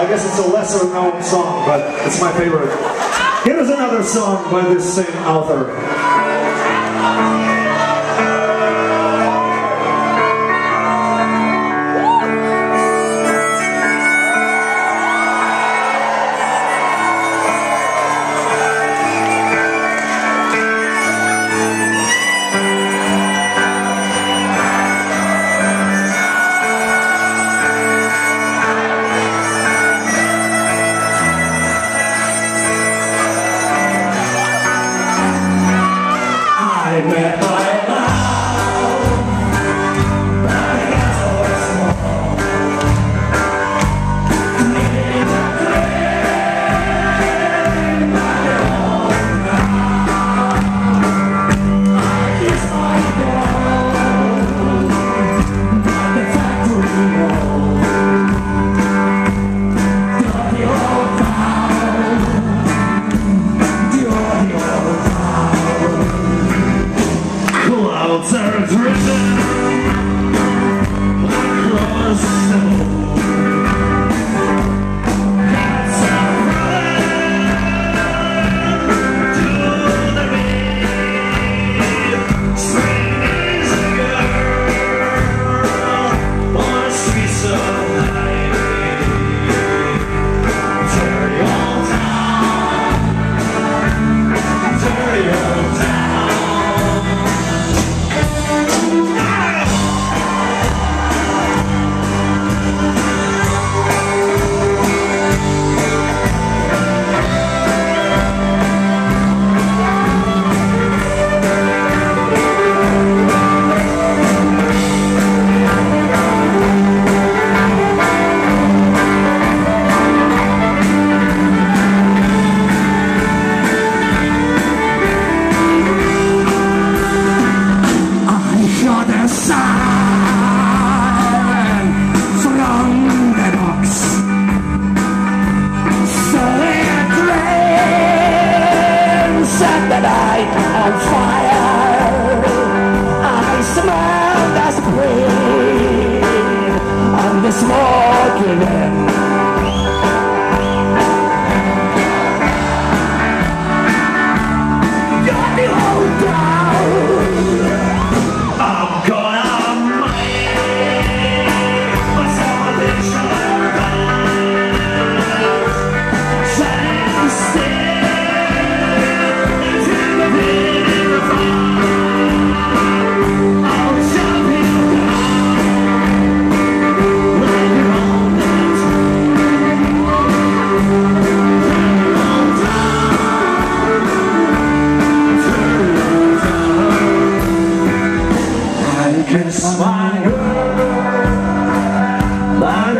I guess it's a lesser known song, but it's my favorite. Here's another song by this same author. Yeah.